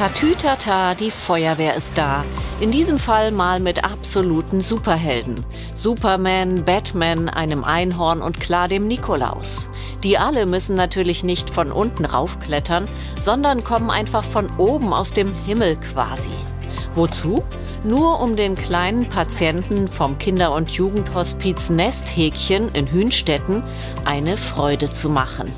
Tatütata, die Feuerwehr ist da. In diesem Fall mal mit absoluten Superhelden. Superman, Batman, einem Einhorn und klar dem Nikolaus. Die alle müssen natürlich nicht von unten raufklettern, sondern kommen einfach von oben aus dem Himmel quasi. Wozu? Nur um den kleinen Patienten vom Kinder- und Jugendhospiz Nesthäkchen in Hünstetten eine Freude zu machen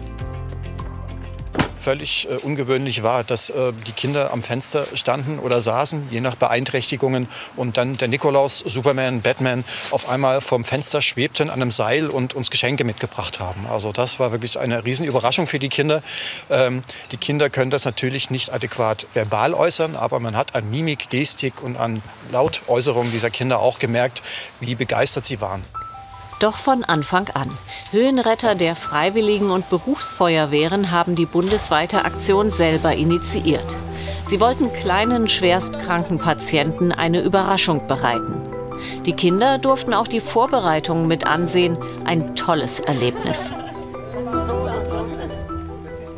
völlig äh, ungewöhnlich war, dass äh, die Kinder am Fenster standen oder saßen, je nach Beeinträchtigungen, und dann der Nikolaus, Superman, Batman auf einmal vom Fenster schwebten an einem Seil und uns Geschenke mitgebracht haben. Also das war wirklich eine Riesenüberraschung für die Kinder. Ähm, die Kinder können das natürlich nicht adäquat verbal äußern, aber man hat an Mimik, Gestik und an Lautäußerungen dieser Kinder auch gemerkt, wie begeistert sie waren. Doch von Anfang an. Höhenretter der Freiwilligen und Berufsfeuerwehren haben die bundesweite Aktion selber initiiert. Sie wollten kleinen, schwerstkranken Patienten eine Überraschung bereiten. Die Kinder durften auch die Vorbereitungen mit ansehen. Ein tolles Erlebnis.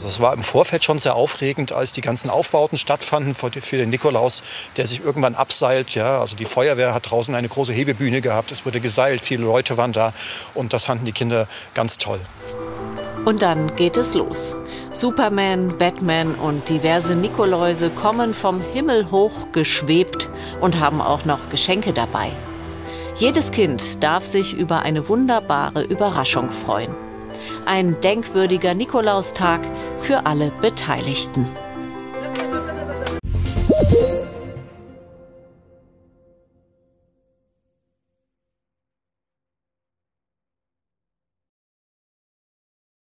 Das war im Vorfeld schon sehr aufregend, als die ganzen Aufbauten stattfanden für den Nikolaus, der sich irgendwann abseilt. Ja, also die Feuerwehr hat draußen eine große Hebebühne gehabt, es wurde geseilt, viele Leute waren da und das fanden die Kinder ganz toll. Und dann geht es los. Superman, Batman und diverse Nikoläuse kommen vom Himmel hoch geschwebt und haben auch noch Geschenke dabei. Jedes Kind darf sich über eine wunderbare Überraschung freuen. Ein denkwürdiger Nikolaustag für alle Beteiligten.